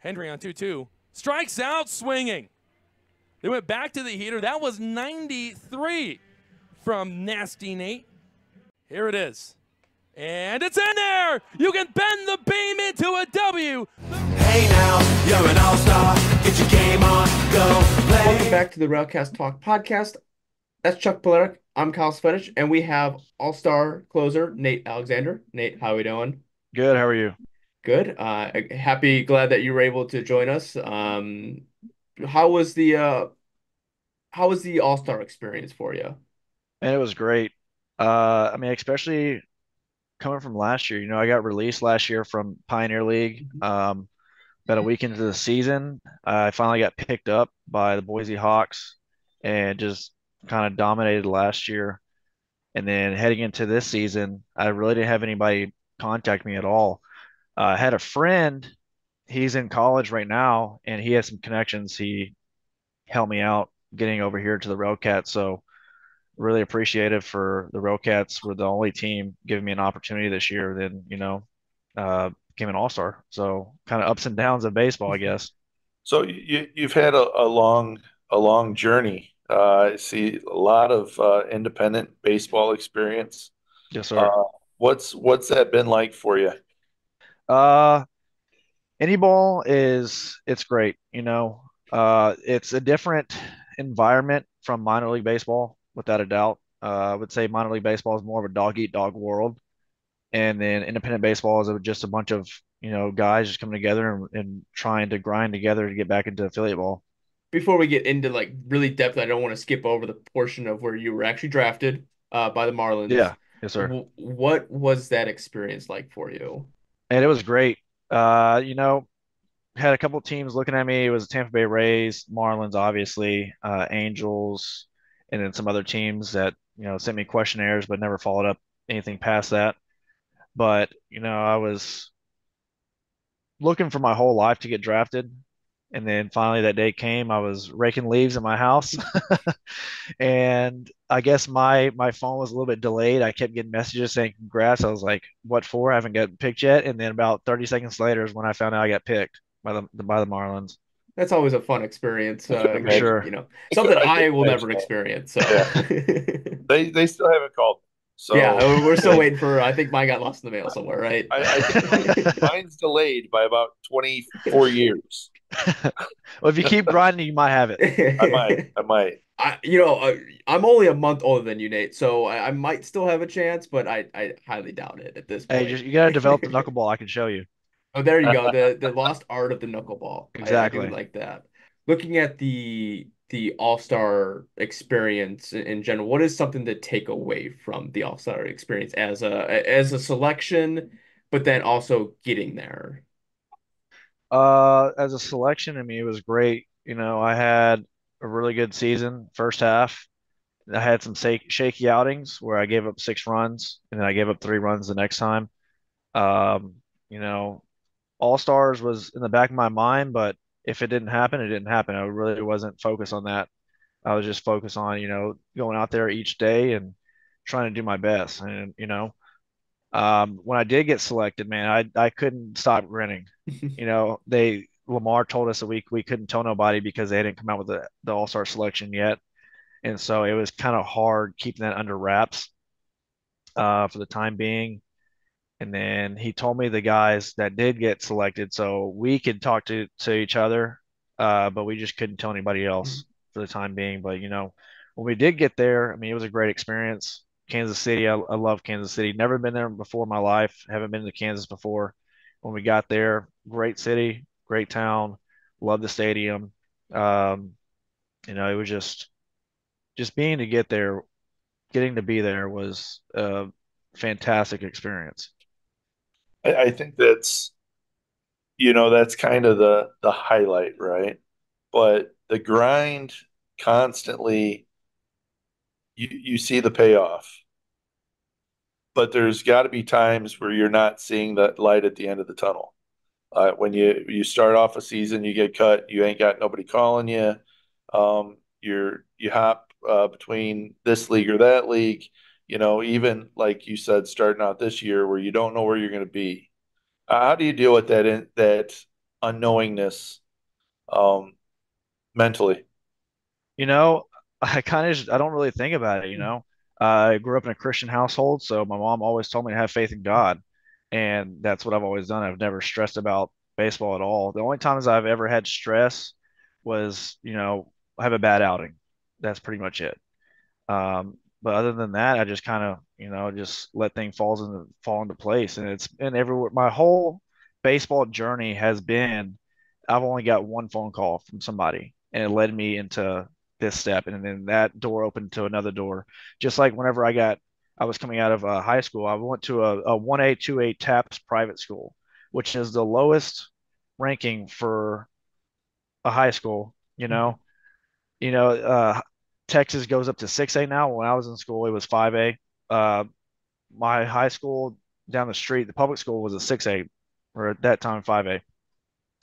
Hendry on 2 2. Strikes out swinging. They went back to the heater. That was 93 from Nasty Nate. Here it is. And it's in there. You can bend the beam into a W. Hey now, you're an all-star. Get your game on, go play. Welcome back to the Railcats Talk podcast. That's Chuck Polerak. I'm Kyle Svetich, and we have all-star closer Nate Alexander. Nate, how are we doing? Good. How are you? Good. Uh, happy, glad that you were able to join us. Um, how was the uh, how was the all-star experience for you? And it was great. Uh, I mean, especially coming from last year. You know, I got released last year from Pioneer League. Um, about a week into the season, I finally got picked up by the Boise Hawks and just kind of dominated last year. And then heading into this season, I really didn't have anybody contact me at all. Uh, I had a friend, he's in college right now, and he has some connections. He helped me out getting over here to the Railcats. So really appreciative for the Railcats were the only team giving me an opportunity this year. Then, you know, uh, became an all-star. So kind of ups and downs of baseball, I guess. So you you've had a, a long a long journey. Uh, I see a lot of uh, independent baseball experience. Yes, sir. Uh, what's what's that been like for you? Uh, indy ball is it's great. You know, uh, it's a different environment from minor league baseball, without a doubt. Uh, I would say minor league baseball is more of a dog eat dog world, and then independent baseball is just a bunch of you know guys just coming together and, and trying to grind together to get back into affiliate ball. Before we get into like really depth, I don't want to skip over the portion of where you were actually drafted uh, by the Marlins. Yeah, yes, sir. W- what was that experience like for you? And it was great. Uh, you know, had a couple teams looking at me. It was the Tampa Bay Rays, Marlins, obviously, uh, Angels, and then some other teams that you know sent me questionnaires but never followed up anything past that. But you know, I was looking for my whole life to get drafted. And then finally that day came, I was raking leaves in my house. and I guess my my phone was a little bit delayed. I kept getting messages saying congrats. I was like, what for? I haven't gotten picked yet. And then about 30 seconds later is when I found out I got picked by the by the Marlins. That's always a fun experience. Uh, For sure. You know, something I will never experience. So They they still haven't called. So yeah, we're still waiting for. I think mine got lost in the mail somewhere, right? I, I think mine's delayed by about 24 years. Well, if you keep grinding, you might have it. I might. I might. I, you know, uh, I'm only a month older than you, Nate, so I, I might still have a chance, but I, I highly doubt it at this point. Hey, just you gotta develop the knuckleball. I can show you. Oh, there you go. The the lost art of the knuckleball. I- I, Exactly. like that. Looking at the the All-Star experience in, in general, what is something to take away from the All-Star experience as a as a selection, but then also getting there? Uh, as a selection, I mean, it was great. You know, I had a really good season first half. I had some shaky outings where I gave up six runs and then I gave up three runs the next time. Um, you know, All Stars was in the back of my mind, but if it didn't happen, it didn't happen. I really wasn't focused on that. I was just focused on, you know, going out there each day and trying to do my best. And, you know, um, when I did get selected, man, I I couldn't stop grinning. You know, they Lamar told us a week we couldn't tell nobody because they didn't come out with the, the All-Star selection yet. And so it was kind of hard keeping that under wraps uh, for the time being. And then he told me the guys that did get selected, so we could talk to to each other, uh, but we just couldn't tell anybody else for the time being. But you know, when we did get there, I mean, it was a great experience. Kansas City, I, I love Kansas City. Never been there before in my life. Haven't been to Kansas before. When we got there, great city, great town. Love the stadium. Um, you know, it was just just being to get there, getting to be there was a fantastic experience. I, I think that's you know that's kind of the the highlight, right? But the grind constantly you you see the payoff. But there's got to be times where you're not seeing that light at the end of the tunnel. Uh, when you you start off a season, you get cut, you ain't got nobody calling you. Um, you're you hop uh, between this league or that league. You know, even like you said, starting out this year where you don't know where you're going to be. Uh, how do you deal with that in, that unknowingness um, mentally? You know, I kind of I don't really think about it. You know, I grew up in a Christian household, so my mom always told me to have faith in God, and that's what I've always done. I've never stressed about baseball at all. The only times I've ever had stress was, you know, have a bad outing. That's pretty much it. Um, but other than that, I just kind of, you know, just let things fall into fall into place. And it's been everywhere. My whole baseball journey has been I've only got one phone call from somebody, and it led me into this step, and then that door opened to another door. Just like whenever I got, I was coming out of uh, high school, I went to a, a 1A, 2A TAPS private school, which is the lowest ranking for a high school. You know, mm-hmm. you know, uh, Texas goes up to 6A now. When I was in school, it was 5A. Uh, my high school down the street, the public school was a 6A, or at that time 5A.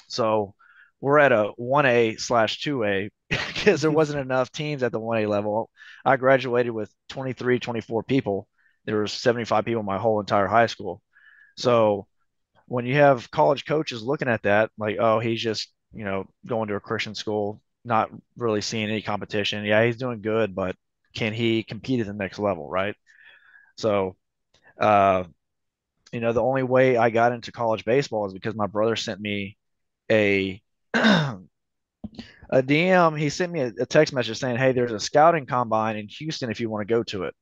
So we're at a 1A slash 2A because there wasn't enough teams at the 1A level. I graduated with 23, 24 people. There was 75 people in my whole entire high school. So when you have college coaches looking at that, like, oh, he's just, you know, going to a Christian school, not really seeing any competition. Yeah, he's doing good, but can he compete at the next level, right? So, uh, you know, the only way I got into college baseball is because my brother sent me a a DM. He sent me a, a, text message saying, "Hey, there's a scouting combine in Houston if you want to go to it."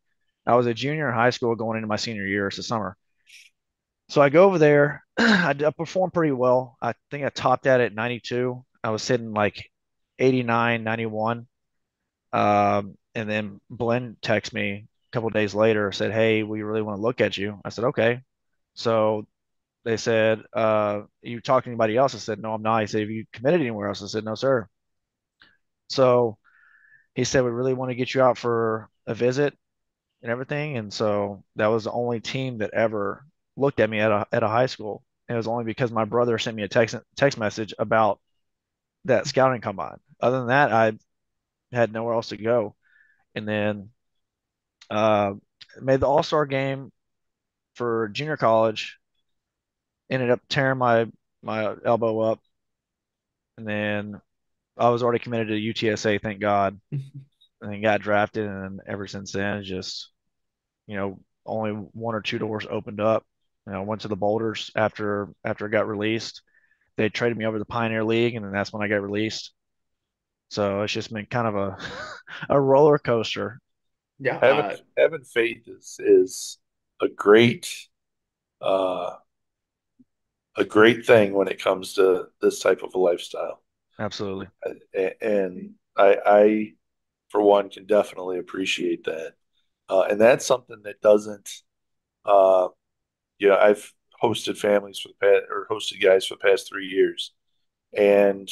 I was a junior in high school going into my senior year. It's the summer, so I go over there. I, I performed pretty well. I think I topped out at 92. I was sitting like 89, 91. Um, and then Blinn texted me a couple days later, said, Hey, we really want to look at you. I said, Okay. So they said, uh, you talking to anybody else? I said, no, I'm not. He said, have you committed anywhere else? I said, no, sir. So he said, we really want to get you out for a visit and everything. And so that was the only team that ever looked at me at a, at a high school. And it was only because my brother sent me a text, text message about that scouting combine. Other than that, I had nowhere else to go. And then uh, made the All Star game for junior college ended up tearing my my elbow up, and then I was already committed to UTSA, thank God, and got drafted, and ever since then, just you know, only one or two doors opened up. You know, I went to the Boulders after after I got released. They traded me over to the Pioneer League, and then that's when I got released. So it's just been kind of a a roller coaster. Yeah, having, uh, having faith is is a great uh, a great thing when it comes to this type of a lifestyle. Absolutely. And I, I for one, can definitely appreciate that. Uh, and that's something that doesn't, uh, you know, I've hosted families for the past, or hosted guys for the past three years. And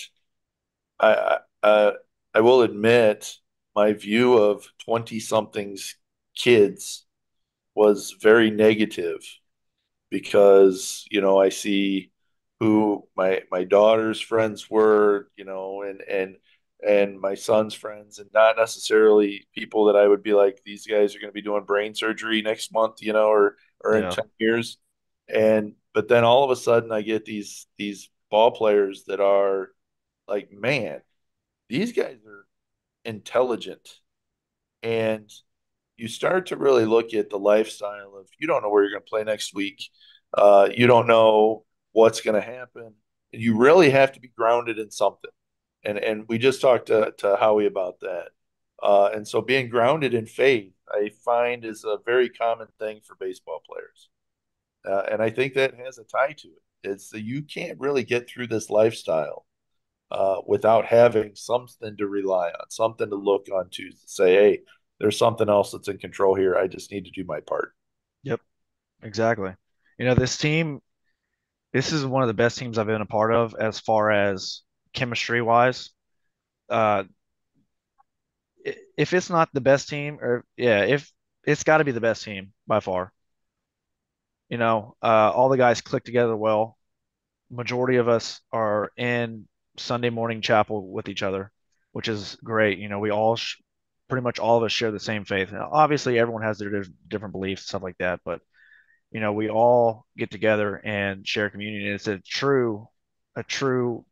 I, I, I will admit my view of 20 somethings kids was very negative because you know I see who my my daughter's friends were, you know, and and and my son's friends, and not necessarily people that I would be like these guys are going to be doing brain surgery next month, you know, or or in yeah. ten years, and but then all of a sudden I get these these ball players that are like, man, these guys are intelligent, and you start to really look at the lifestyle of you don't know where you're going to play next week. Uh, you don't know what's going to happen. And you really have to be grounded in something. And and we just talked to, to Howie about that. Uh, and so being grounded in faith, I find is a very common thing for baseball players. Uh, and I think that has a tie to it. It's that you can't really get through this lifestyle uh, without having something to rely on, something to look on to say, hey, there's something else that's in control here. I just need to do my part. Yep, exactly. You know, this team, this is one of the best teams I've been a part of as far as chemistry wise. Uh, if it's not the best team, or yeah, if it's got to be the best team by far. You know, uh, all the guys click together well. Majority of us are in Sunday morning chapel with each other, which is great. You know, we all sh- pretty much all of us share the same faith. Now, obviously, everyone has their different beliefs, stuff like that. But you know, we all get together and share communion. It's a true a true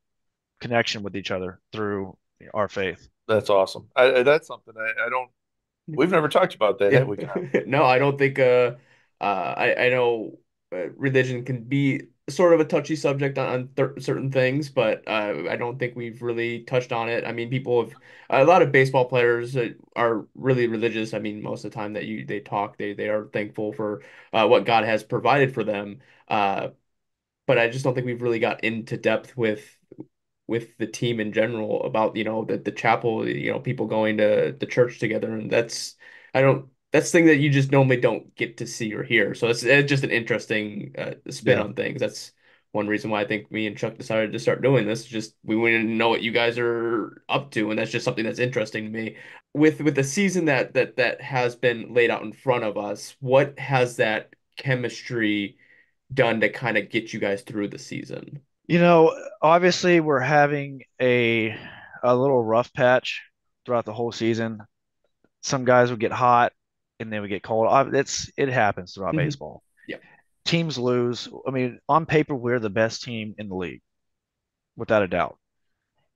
connection with each other through our faith. That's awesome. I, I that's something I, I don't. We've never talked about that, have we? No, I don't think uh uh I I know uh, religion can be sort of a touchy subject on, th certain things, but uh, I don't think we've really touched on it. I mean, people have a lot of baseball players are really religious. I mean, most of the time that you they talk, they they are thankful for uh, what God has provided for them. Uh, but I just don't think we've really got into depth with with the team in general about, you know, the the chapel, you know, people going to the church together, and that's I don't that's the thing that you just normally don't get to see or hear. So it's, it's just an interesting uh, spin Yeah. on things. That's one reason why I think me and Chuck decided to start doing this. Just we want to know what you guys are up to, and that's just something that's interesting to me. With with the season that that that has been laid out in front of us, what has that chemistry done to kind of get you guys through the season? You know, obviously we're having a a little rough patch throughout the whole season. Some guys would get hot and then we get cold. Uh, It's it happens throughout Mhm. baseball. Yeah. Teams lose. I mean, on paper, we're the best team in the league, without a doubt.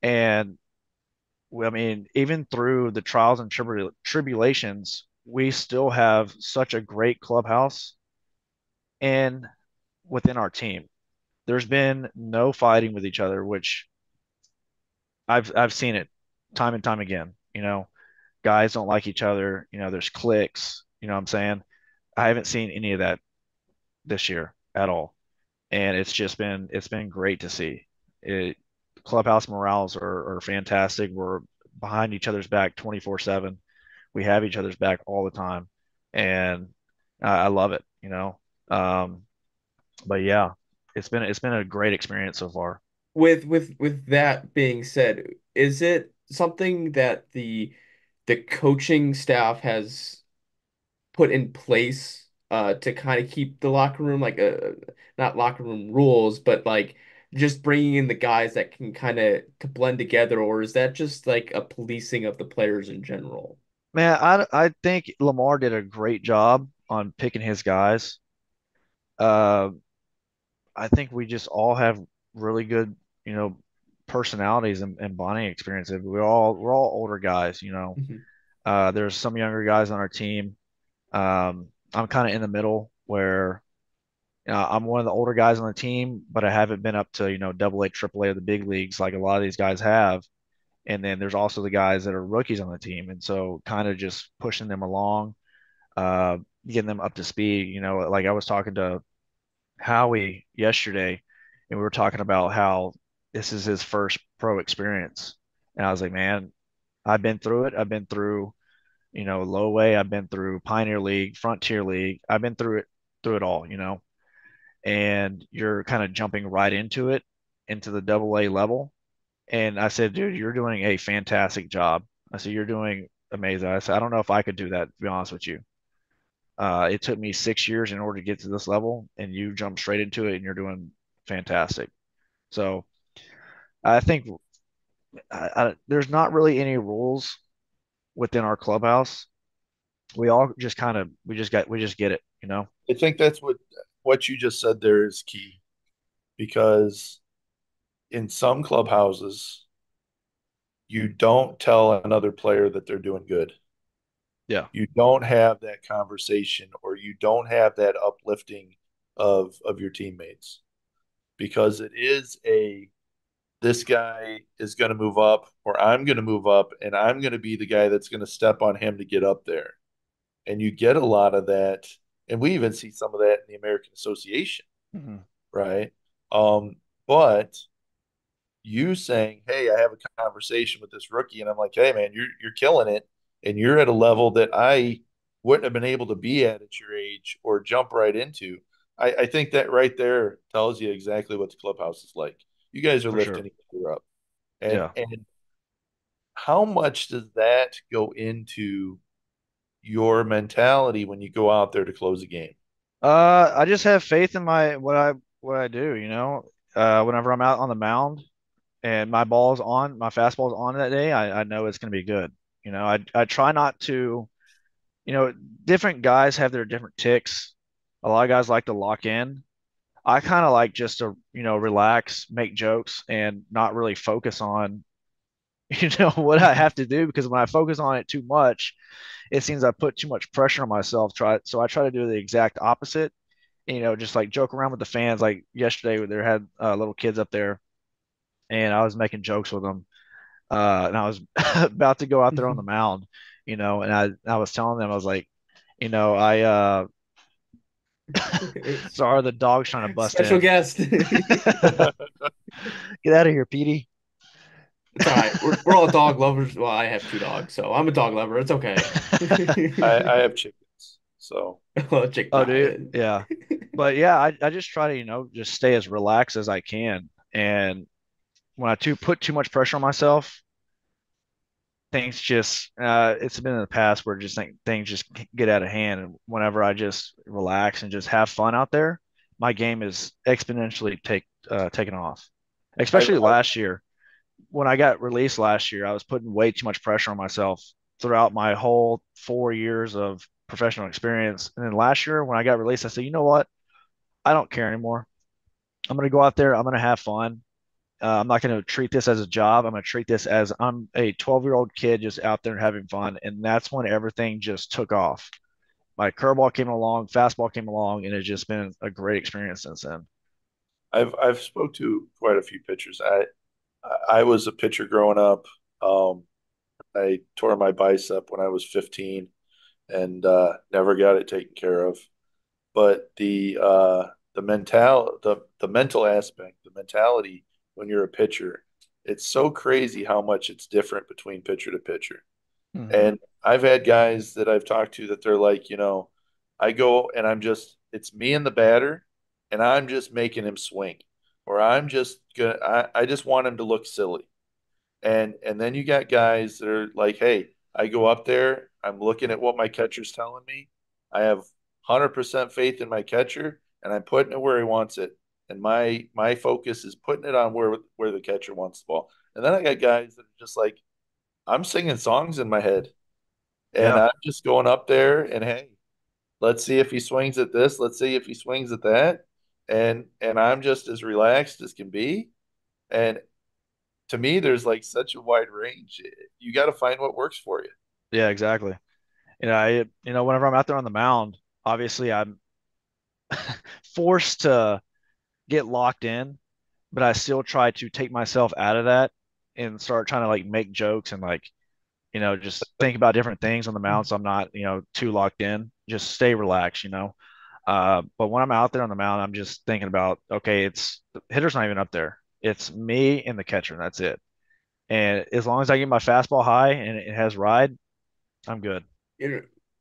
And we- I mean, even through the trials and tribul tribulations, we still have such a great clubhouse and within our team. There's been no fighting with each other, which I've I've seen it time and time again. You know, guys don't like each other. You know, there's cliques. You know what I'm saying? I haven't seen any of that this year at all, and it's just been it's been great to see. It clubhouse morales are, are fantastic. We're behind each other's back 24/7. We have each other's back all the time, and I, I love it. You know, um, but yeah, it's been it's been a great experience so far. With with with that being said, is it something that the the coaching staff has put in place uh to kind of keep the locker room like uh not locker room rules, but like just bringing in the guys that can kind of to blend together, or is that just like a policing of the players in general? Man, I I think Lamar did a great job on picking his guys. Uh, I think we just all have really good, you know, personalities and, and bonding experiences. We're all we're all older guys, you know. Mhm. Uh, there's some younger guys on our team. Um, I'm kind of in the middle where you know, I'm one of the older guys on the team, but I haven't been up to, you know, double A, triple A of the big leagues like a lot of these guys have. And then there's also the guys that are rookies on the team. And so kind of just pushing them along, uh, getting them up to speed. You know, like I was talking to Howie yesterday, and we were talking about how this is his first pro experience. And I was like, man, I've been through it. I've been through, you know, low A. I've been through Pioneer League, Frontier League. I've been through it, through it all, you know, and you're kind of jumping right into it, into the double A level. And I said, dude, you're doing a fantastic job. I said, you're doing amazing. I said, I don't know if I could do that, to be honest with you. Uh, it took me six years in order to get to this level, and you jumped straight into it, and you're doing fantastic. So I think I, I, there's not really any rules within our clubhouse. We all just kind of we just got we just get it, you know. I think that's what what you just said there is key because in some clubhouses you don't tell another player that they're doing good. Yeah. You don't have that conversation or you don't have that uplifting of of your teammates because it is a this guy is going to move up or I'm going to move up and I'm going to be the guy that's going to step on him to get up there. And you get a lot of that and we even see some of that in the American Association Mhm. right? Um, but you saying, "Hey, I have a conversation with this rookie," and I'm like, "Hey, man, you're you're killing it, and you're at a level that I wouldn't have been able to be at at your age or jump right into." I, I think that right there tells you exactly what the clubhouse is like. You guys are For lifting sure. each other up, and Yeah. and how much does that go into your mentality when you go out there to close a game? Uh, I just have faith in my what I what I do, you know. Uh, whenever I'm out on the mound and my ball's on, my fastball's on that day, I, I know it's going to be good. You know, I I try not to, you know, different guys have their different ticks. A lot of guys like to lock in. I kind of like just to, you know, relax, make jokes, and not really focus on, you know, what I have to do because when I focus on it too much, it seems I put too much pressure on myself. Try so I try to do the exact opposite. You know, just like joke around with the fans. Like yesterday, there had uh, little kids up there, and I was making jokes with them. Uh, and I was about to go out there on the mound, you know, and I I was telling them I was like, you know, I uh Sorry, the dog's trying to bust Special in. guest. Get out of here, Petey. It's all right. We're, we're all dog lovers. Well, I have two dogs, so I'm a dog lover. It's okay. I, I have chickens, so Well, chick Oh, dude. Yeah. But yeah, I, I just try to, you know, just stay as relaxed as I can. And when I too put too much pressure on myself, things just uh it's been in the past where just think things just get out of hand. And whenever I just relax and just have fun out there, my game is exponentially take uh taken off. Especially last year. When I got released last year, I was putting way too much pressure on myself throughout my whole four years of professional experience. And then last year, when I got released, I said, you know what? I don't care anymore. I'm going to go out there. I'm going to have fun. Uh, I'm not going to treat this as a job. I'm going to treat this as I'm a 12 year old kid just out there having fun. And that's when everything just took off. My curveball came along, fastball came along, and it's just been a great experience since then. I've I've spoke to quite a few pitchers. I I was a pitcher growing up. Um, I tore my bicep when I was 15 and uh, never got it taken care of. But the uh, the mental the the mental aspect, the mentality when you're a pitcher, it's so crazy how much it's different between pitcher to pitcher. Mhm. And I've had guys that I've talked to that they're like, you know, I go and I'm just it's me and the batter, and I'm just making him swing, or I'm just gonna I, I just want him to look silly. And and then you got guys that are like, hey, I go up there, I'm looking at what my catcher's telling me. I have 100% faith in my catcher, and I'm putting it where he wants it. And my my focus is putting it on where where the catcher wants the ball. And then I got guys that are just like, I'm singing songs in my head, and Yeah. I'm just going up there and hey, let's see if he swings at this, let's see if he swings at that, and and I'm just as relaxed as can be. And to me, there's like such a wide range. You got to find what works for you. Yeah, exactly. You know, I, you know, whenever I'm out there on the mound, obviously I'm forced to get locked in, but I still try to take myself out of that and start trying to like make jokes and like, you know, just think about different things on the mound so I'm not, you know, too locked in. Just stay relaxed, you know. Uh, but when I'm out there on the mound, I'm just thinking about, okay, it's the hitter's not even up there. It's me and the catcher, and that's it. And as long as I get my fastball high and it has ride, I'm good.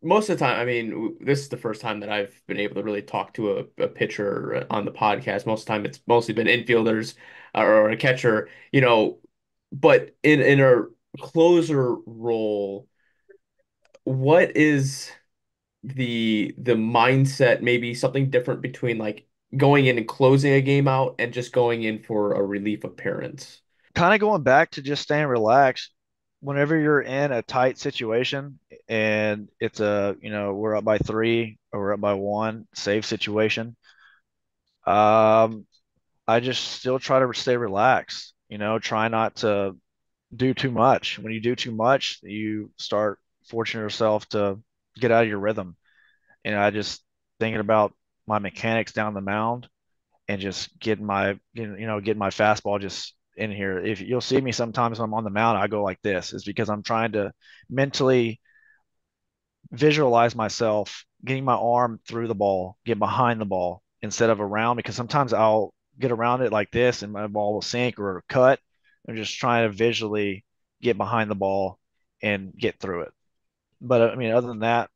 Most of the time, I mean, this is the first time that I've been able to really talk to a, a pitcher on the podcast. Most of the time, it's mostly been infielders uh, or a catcher, you know, but in in a closer role, what is the the mindset, maybe something different between like going in and closing a game out and just going in for a relief appearance? kind of going back to just staying relaxed whenever you're in a tight situation and it's a you know we're up by three or we're up by one save situation um i just still try to stay relaxed you know try not to do too much when you do too much you start forcing yourself to get out of your rhythm and i just thinking about my mechanics down the mound and just getting my you know getting my fastball just in here. If you'll see me sometimes when I'm on the mound, I go like this. Is because I'm trying to mentally visualize myself getting my arm through the ball, get behind the ball instead of around. Because sometimes I'll get around it like this, and my ball will sink or cut. I'm just trying to visually get behind the ball and get through it. But I mean, other than that,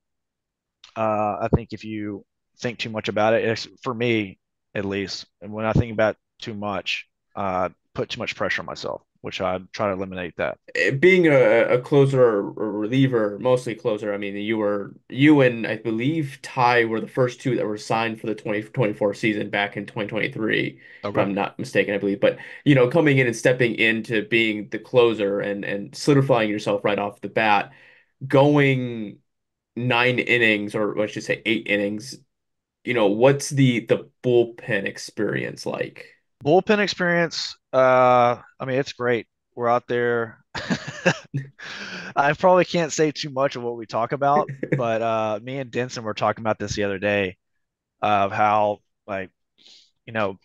uh, I think if you think too much about it, for me at least, and when I think about too much, uh, put too much pressure on myself, which I try to eliminate that. Eh, Being a, a closer or reliever, mostly closer, I mean, you were you and I believe Ty were the first two that were signed for the 2024 season back in 2023, if I'm not mistaken, I believe. But you know, coming in and stepping into being the closer and and solidifying yourself right off the bat, going nine innings or let's just say eight innings you know, what's the the bullpen experience like? Bullpen experience, uh, I mean, it's great. We're out there. I probably can't say too much of what we talk about, but uh, me and Denson were talking about this the other day of how, like, you know,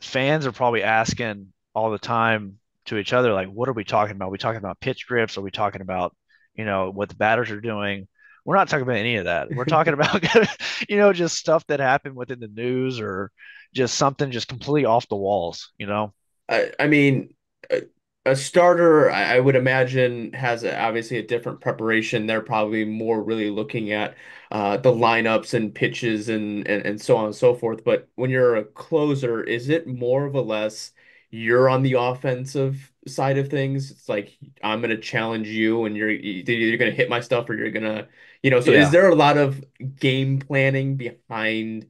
fans are probably asking all the time to each other, like, what are we talking about? Are we talking about pitch grips? Are we talking about, you know, what the batters are doing? We're not talking about any of that. We're talking about, you know, just stuff that happened within the news or just something just completely off the walls, you know? I, I mean, a, a starter, I, would imagine, has a, obviously a different preparation. They're probably more really looking at uh, the lineups and pitches and, and and so on and so forth. But when you're a closer, is it more of a less you're on the offensive side of things? It's like I'm gonna challenge you, and you're either you're gonna hit my stuff or you're gonna, you know. So is there a lot of game planning behind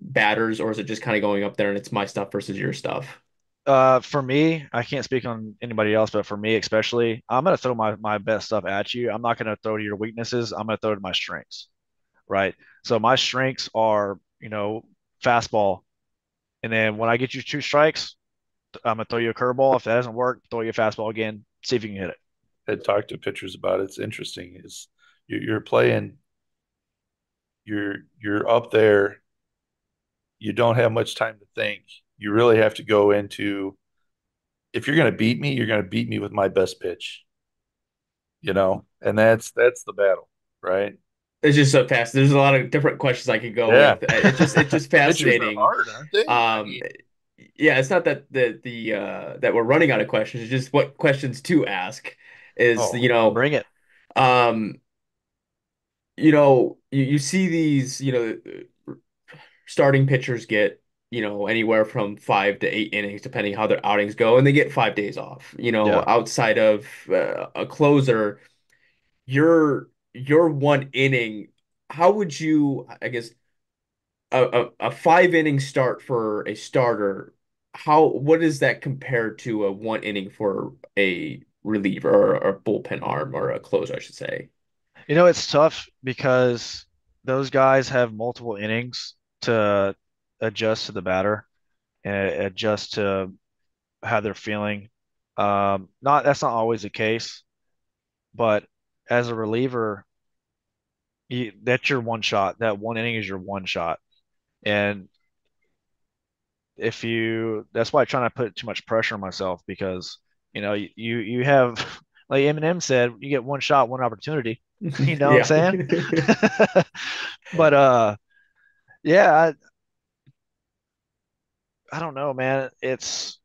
batters, or is it just kind of going up there and it's my stuff versus your stuff? Uh, for me, I can't speak on anybody else, but for me especially, I'm gonna throw my my best stuff at you. I'm not gonna throw to your weaknesses. I'm gonna throw to my strengths, right? So my strengths are, you know, fastball, and then when I get you two strikes, I'm gonna throw you a curveball. If that doesn't work, throw you a fastball again. See if you can hit it. had talked to pitchers about it. It's interesting is you- you're playing, you're you're up there. You don't have much time to think. You really have to go into if you're going to beat me, you're going to beat me with my best pitch. You know, and that's that's the battle, right? It's just so fast. There's a lot of different questions I could go Yeah. with. It's just it's just fascinating. hard, aren't they? I Um, mean, yeah, it's not that the the uh that we're running out of questions. It's just what questions to ask is, Oh, you know, Bring it. um, you know, you, you see these, you know, starting pitchers get, you know, anywhere from five to eight innings, depending how their outings go, and they get five days off. You know, Yeah. outside of uh, a closer, your your one inning, how would you, I guess, a, a, a five inning start for a starter, how what does that compare to a one inning for a reliever or a bullpen arm or a closer, I should say? You know, it's tough because those guys have multiple innings to adjust to the batter and adjust to how they're feeling. Um, not that's not always the case, but as a reliever, you, that's your one shot. That one inning is your one shot. And if you, that's why I try not to put too much pressure on myself because, you know, you you have, like Eminem said, you get one shot, one opportunity. You know what I'm saying But uh, yeah, I, I don't know, man. It's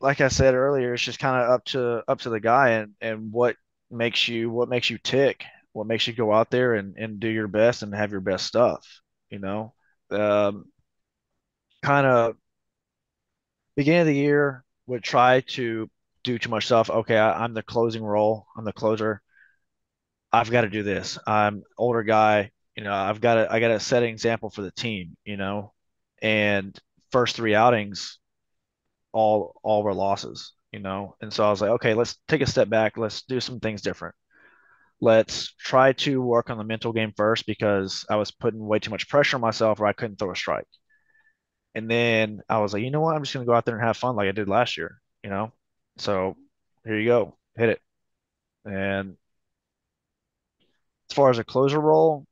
like I said earlier, it's just kind of up to up to the guy and and what makes you what makes you tick, what makes you go out there and and do your best and have your best stuff, you know. Um, kind of beginning of the year would try to do too much stuff. Okay, I, I'm the closing role. I'm the closer. I've got to do this. I'm older guy. You know, I've got to I got to set an example for the team. You know, and first three outings, all all were losses. You know, and so I was like, okay, let's take a step back. Let's do some things different. Let's try to work on the mental game first because I was putting way too much pressure on myself where I couldn't throw a strike. And then I was like, you know what? I'm just gonna go out there and have fun like I did last year. You know, so here you go, hit it. And as far as a closer role,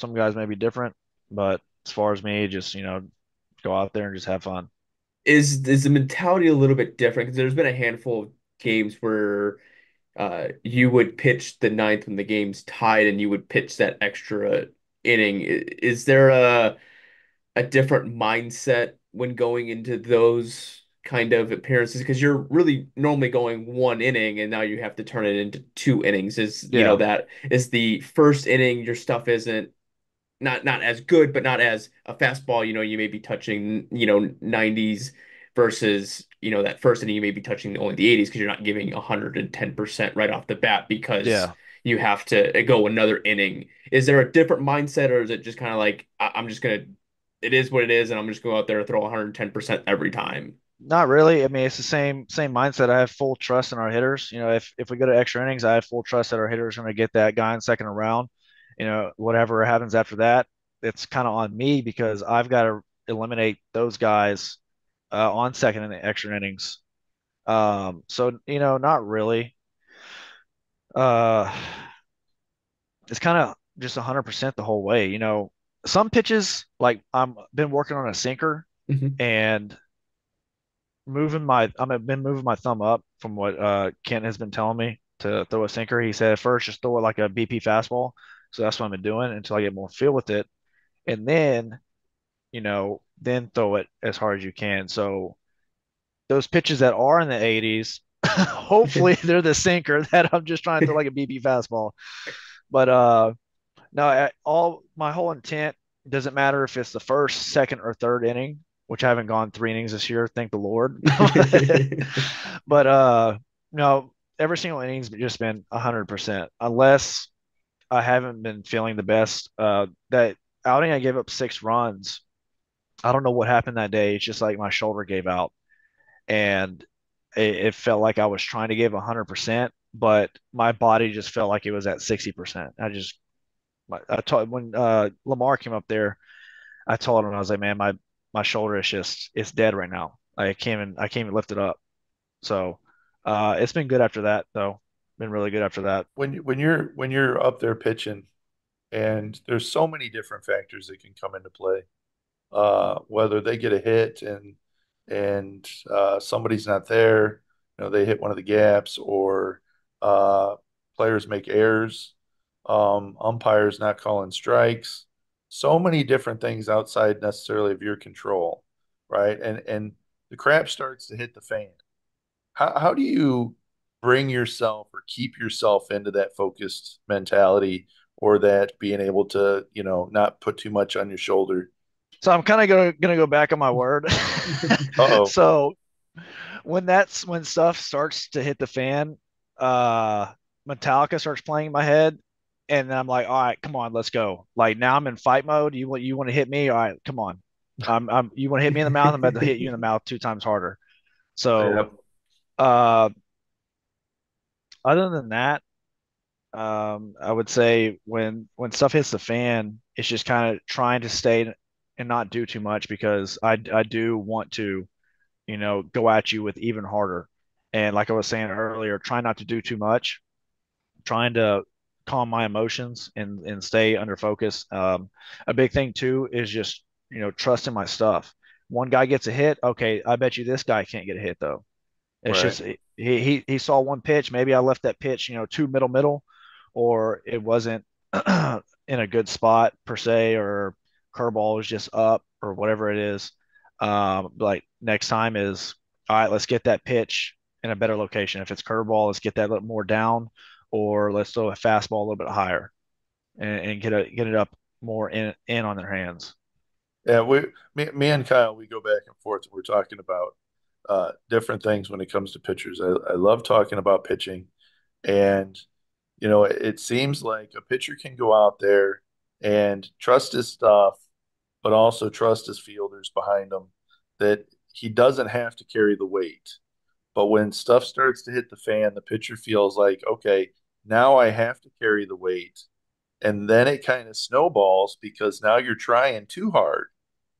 some guys may be different, but as far as me, just you know, go out there and just have fun. Is is the mentality a little bit different? Because there's been a handful of games where uh you would pitch the ninth when the game's tied and you would pitch that extra inning. Is there a a different mindset when going into those kind of appearances because you're really normally going one inning and now you have to turn it into two innings is you know that is the first inning your stuff isn't not not as good but not as a fastball you know you may be touching you know 90s versus you know that first inning you may be touching only the 80s because you're not giving 110% right off the bat because yeah. you have to uh, go another inning is there a different mindset or is it just kind of like I- I'm just gonna it is what it is, and I'm just go out there and throw 110% every time. Not really. I mean, it's the same same mindset. I have full trust in our hitters. You know, if if we go to extra innings, I have full trust that our hitters are going to get that guy in second round. You know, whatever happens after that, it's kind of on me because I've got to eliminate those guys uh, on second and extra innings. Um, so you know, not really. Uh, it's kind of just 100% the whole way. You know, some pitches like I'm been working on a sinker Mhm. and moving my I've been moving my thumb up from what uh Kent has been telling me to throw a sinker. He said first just throw it like a BP fastball. So that's what I've been doing until I get more feel with it. And then, you know, then throw it as hard as you can. So those pitches that are in the 80s, hopefully they're the sinker that I'm just trying to throw like a BP fastball. But uh no, I, all my whole intent doesn't matter if it's the first, second, or third inning, which I haven't gone three innings this year, thank the Lord. but uh no, every single inning's just been a hundred percent, unless I haven't been feeling the best. Uh, that outing, I gave up six runs. I don't know what happened that day. It's just like my shoulder gave out, and it, it felt like I was trying to give a hundred percent, but my body just felt like it was at sixty percent. I just, I told when uh, Lamar came up there, I told him I was like, man, my my shoulder is just it's dead right now. I can't even I can't even lift it up. So uh, it's been good after that though. Been really good after that. when when you're when you're up there pitching, and there's so many different factors that can come into play. Uh, whether they get a hit and and uh, somebody's not there, you know, they hit one of the gaps, or uh, players make errors, um, umpires not calling strikes. So many different things outside necessarily of your control, right? And and the crap starts to hit the fan. How how do you bring yourself or keep yourself into that focused mentality or that being able to, you know, not put too much on your shoulder. So I'm kind of gonna gonna go back on my word. Uh-oh. So when that's when stuff starts to hit the fan, uh, Metallica starts playing in my head, and then I'm like, all right, come on, let's go. Like now I'm in fight mode. You want you want to hit me? All right, come on. I'm, I'm you want to hit me in the mouth? I'm about to hit you in the mouth two times harder. So Yep. uh, other than that, um, I would say when when stuff hits the fan, it's just kind of trying to stay and not do too much because I I do want to, you know, go at you with even harder. And like I was saying earlier, try not to do too much, trying to calm my emotions and and stay under focus. Um, a big thing too is just you know trusting my stuff. One guy gets a hit, okay, I bet you this guy can't get a hit though. It's Right. just he, he he saw one pitch. Maybe I left that pitch, you know, too middle middle, or it wasn't in a good spot per se, or curveball was just up or whatever it is. Um, like next time is all right. Let's get that pitch in a better location. If it's curveball, let's get that a little more down, or let's throw a fastball a little bit higher, and, and get it get it up more in in on their hands. Yeah, we me, me and Kyle, we go back and forth. We're talking about uh, different things when it comes to pitchers. I, I love talking about pitching, and you know, it, it seems like a pitcher can go out there and trust his stuff, but also trust his fielders behind him that he doesn't have to carry the weight. But when stuff starts to hit the fan, the pitcher feels like, okay, now I have to carry the weight. And then it kind of snowballs because now you're trying too hard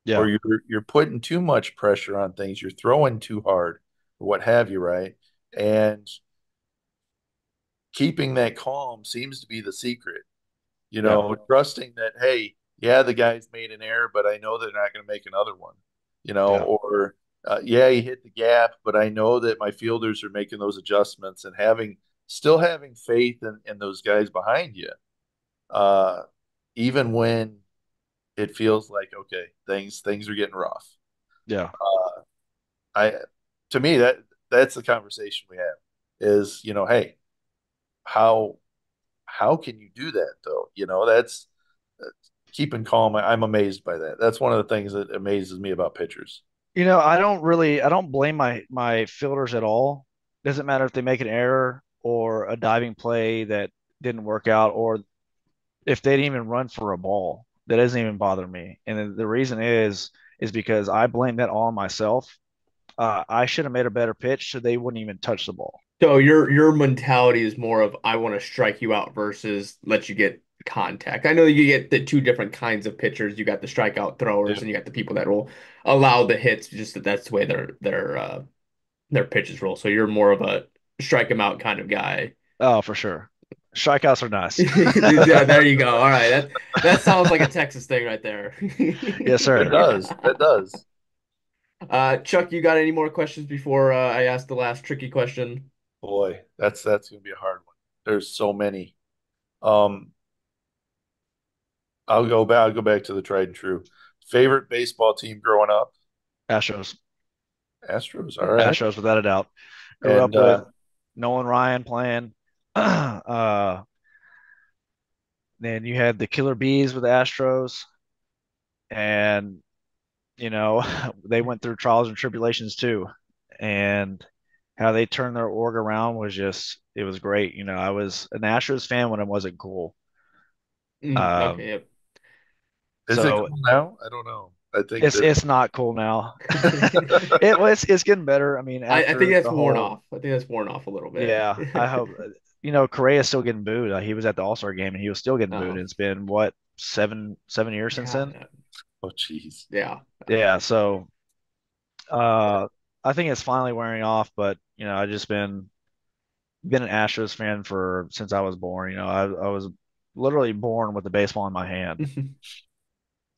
Yeah. or you're you're putting too much pressure on things, you're throwing too hard, or what have you, right? And keeping that calm seems to be the secret. You know, trusting that, hey, yeah, the guy's made an error, but I know they're not going to make another one. You know, Yeah. or uh, yeah, he hit the gap, but I know that my fielders are making those adjustments and having still having faith in, in those guys behind you. Uh, even when it feels like okay, things things are getting rough. Yeah. I to me that that's the conversation we have is, you know, hey, how how can you do that though? You know, that's, that's keeping calm. I, I'm amazed by that. That's one of the things that amazes me about pitchers. You know, I don't really I don't blame my my fielders at all. Doesn't matter if they make an error or a diving play that didn't work out or if they didn't even run for a ball. That doesn't even bother me. And the, reason is is because I blame that all on myself. Uh, I should have made a better pitch so they wouldn't even touch the ball. So your your mentality is more of I want to strike you out versus let you get contact. I know you get the two different kinds of pitchers. You got the strikeout throwers, Yeah. and you got the people that will allow the hits. Just that that's the way their their uh, their pitches roll. So you're more of a strike him out kind of guy. Oh, for sure. Strikeouts are nice. yeah, there you go. All right, that that sounds like a Texas thing right there. Yes, sir. It does. It does. Uh, Chuck, you got any more questions before uh, I ask the last tricky question? Boy, that's that's gonna be a hard one. There's so many. Um, I'll go back. I'll go back to the tried and true. Favorite baseball team growing up? Astros. Astros. All right. Astros, without a doubt. Grew up And uh, with Nolan Ryan playing. uh, then you had the Killer Bees with the Astros, and you know they went through trials and tribulations too, and how they turned their org around was just it was great. You know, I was an Astros fan when it wasn't cool. Mm, Um, okay, yep. is it cool now? I don't know. I think It's that- it's not cool now. It was it's getting better. I mean, I, I think that's the worn whole- off. I think that's worn off a little bit. Yeah, I hope. You know, Correa's still getting booed. Uh, he was at the All Star game and he was still getting Oh. booed. It's been what seven seven years since then. God, oh, jeez. Yeah. Yeah, so uh, I think it's finally wearing off. But you know, I just been been an Astros fan for since I was born. You know, I I was literally born with the baseball in my hand.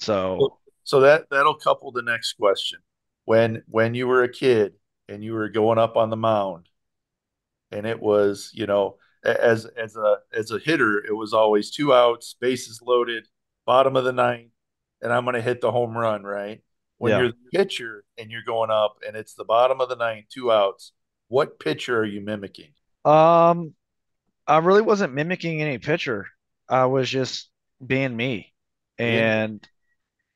So So that that'll couple the next question. When when you were a kid and you were going up on the mound, and it was, you know, as as a as a hitter, it was always two outs, bases loaded, bottom of the ninth, and I'm going to hit the home run, right? When Yeah. you're the pitcher and you're going up and it's the bottom of the ninth, two outs, what pitcher are you mimicking? Um, I really wasn't mimicking any pitcher. I was just being me. And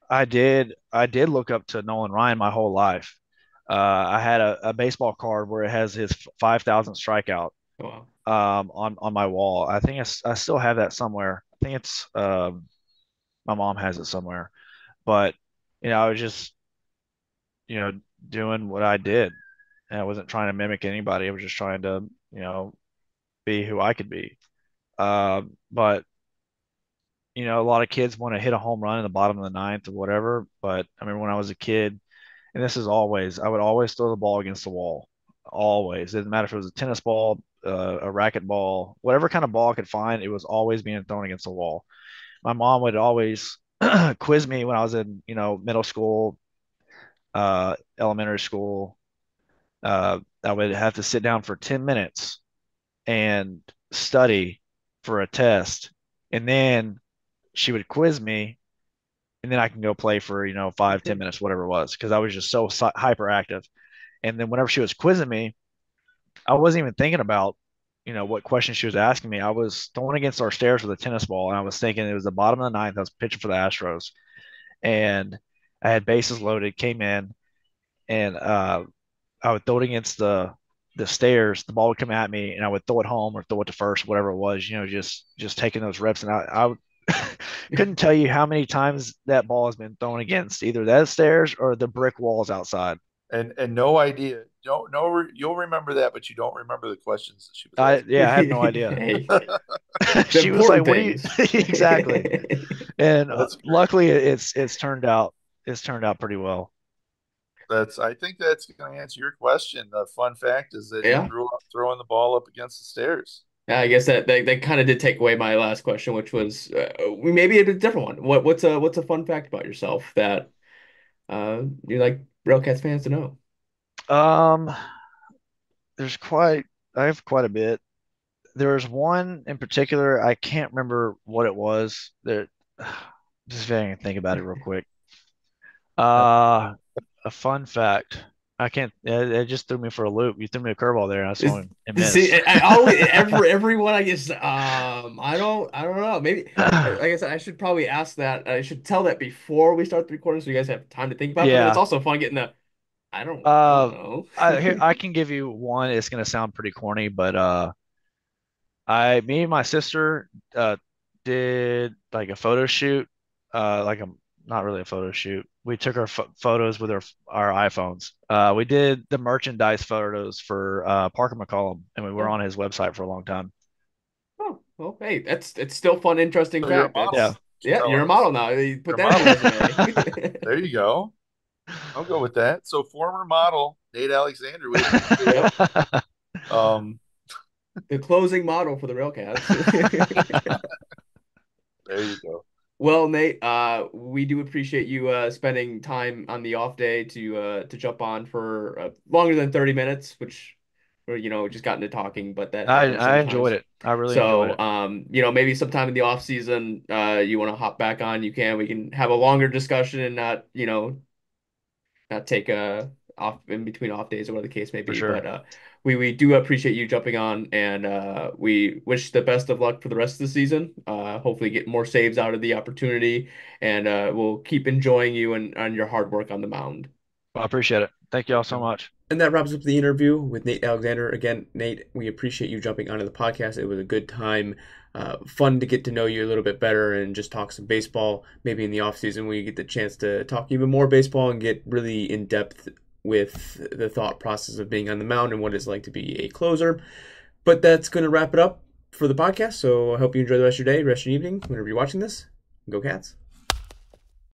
I did I did look up to Nolan Ryan my whole life. Uh, I had a, a baseball card where it has his 5,000 strikeout wow. um, on on my wall. I think I still have that somewhere. I think it's um, my mom has it somewhere. But you know, I was just you know doing what I did, and I wasn't trying to mimic anybody. I was just trying to you know be who I could be. Um, but you know, a lot of kids want to hit a home run in the bottom of the ninth or whatever. But I remember when I was a kid, and this is always, I would always throw the ball against the wall. Always. It didn't matter if it was a tennis ball, uh, a racket ball, whatever kind of ball I could find, it was always being thrown against the wall. My mom would always quiz me when I was in, you know, middle school, uh, elementary school. Uh, I would have to sit down for 10 minutes and study for a test. And then she would quiz me and then I can go play for, you know, five, ten minutes, whatever it was, because I was just so hyperactive. And then whenever she was quizzing me, I wasn't even thinking about, you know, what questions she was asking me. I was throwing against our stairs with a tennis ball, and I was thinking it was the bottom of the ninth. I was pitching for the Astros, and I had bases loaded, came in, and uh, I would throw it against the the stairs. The ball would come at me, and I would throw it home or throw it to first, whatever it was. You know, just just taking those reps, and I, I would- couldn't tell you how many times that ball has been thrown against either that stairs or the brick walls outside. And and no idea. Don't no you'll remember that, but you don't remember the questions that she was I yeah, I have no idea. She was like, important "What you?" exactly. And uh, luckily, it's it's turned out it's turned out pretty well. That's I think that's going to answer your question. The fun fact is that Yeah. you grew up throwing the ball up against the stairs. Yeah, I guess that that, that kind of did take away my last question, which was uh, we maybe a bit different one. What what's a what's a fun fact about yourself that uh you like Railcats fans to know? Um, there's quite I have quite a bit. There's one in particular I can't remember what it was. That just if I can think about it real quick. Uh, a fun fact. I can't. It, it just threw me for a loop. You threw me a curveball there, I saw him. See, I, I always every everyone I guess um I don't I don't know maybe like I said I should probably ask that I should tell that before we start the recording so you guys have time to think about it. But Yeah. it's also fun getting the I don't, I Uh, don't know. I here, I can give you one. It's gonna sound pretty corny, but uh, I me and my sister uh did like a photo shoot, uh, like a not really a photo shoot. We took our pho- photos with our our iPhones. Uh, we did the merchandise photos for uh Parker McCollum, and we were on his website for a long time. Oh, Well, hey, that's it's still fun, interesting So you're a fact. model. That's- yeah, Tell you're a model now. You put that on your resume. There you go. I'll go with that. So former model Nate Alexander. We, um, the closing model for the Railcats. there you go. Well, Nate, uh, we do appreciate you uh, spending time on the off day to uh, to jump on for uh, longer than 30 minutes, which you know just got into talking, but that I I enjoyed it. I really so, enjoyed it. um, you know, maybe sometime in the off season, uh, you want to hop back on, you can. We can have a longer discussion and not, you know, not take uh off in between off days or whatever the case may be. sure. But uh, we we do appreciate you jumping on, and uh, we wish the best of luck for the rest of the season. Uh, hopefully get more saves out of the opportunity, and uh, we'll keep enjoying you and on your hard work on the mound. I appreciate it. Thank you all so much. And that wraps up the interview with Nate Alexander. Again, Nate, we appreciate you jumping onto the podcast. It was a good time. Uh, fun to get to know you a little bit better and just talk some baseball. Maybe in the off season when you get the chance to talk even more baseball and get really in depth with the thought process of being on the mound and what it's like to be a closer. But that's going to wrap it up for the podcast. So I hope you enjoy the rest of your day, rest of your evening, whenever you're watching this. Go Cats.